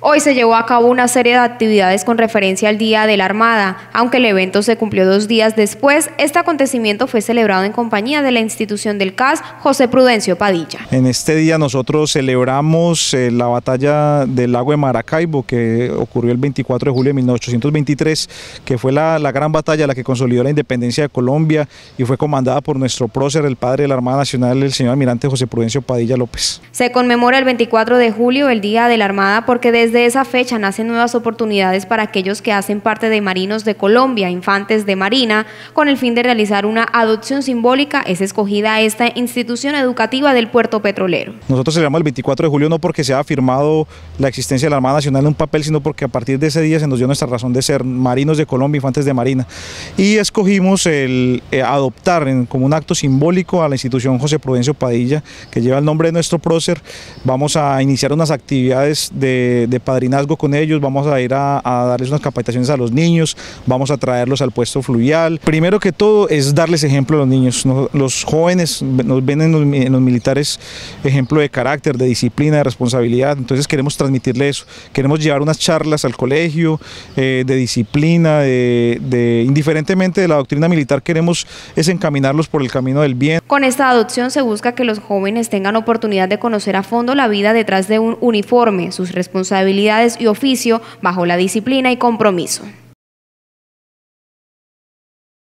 Hoy se llevó a cabo una serie de actividades con referencia al Día de la Armada. Aunque el evento se cumplió dos días después, este acontecimiento fue celebrado en compañía de la institución del CAS, José Prudencio Padilla. En este día nosotros celebramos eh, la batalla del lago de Maracaibo, que ocurrió el 24 de julio de 1823, que fue la, la gran batalla la que consolidó la independencia de Colombia y fue comandada por nuestro prócer, el padre de la Armada Nacional, el señor almirante José Prudencio Padilla López. Se conmemora el 24 de julio el Día de la Armada porque desde desde esa fecha nacen nuevas oportunidades para aquellos que hacen parte de Marinos de Colombia, infantes de Marina, con el fin de realizar una adopción simbólica, es escogida esta institución educativa del puerto petrolero. Nosotros celebramos el 24 de julio no porque se ha firmado la existencia de la Armada Nacional en un papel, sino porque a partir de ese día se nos dio nuestra razón de ser Marinos de Colombia, infantes de Marina. Y escogimos el eh, adoptar como un acto simbólico a la institución José Prudencio Padilla, que lleva el nombre de nuestro prócer. Vamos a iniciar unas actividades de, de padrinazgo con ellos, vamos a ir a, darles unas capacitaciones a los niños, vamos a traerlos al puesto fluvial. Primero que todo es darles ejemplo a los niños. Los jóvenes nos ven en los, militares ejemplo de carácter, de disciplina, de responsabilidad, entonces queremos transmitirle eso. Queremos llevar unas charlas al colegio eh, de disciplina, de, indiferentemente de la doctrina militar, queremos es encaminarlos por el camino del bien. Con esta adopción se busca que los jóvenes tengan oportunidad de conocer a fondo la vida detrás de un uniforme, sus responsabilidades y oficio bajo la disciplina y compromiso.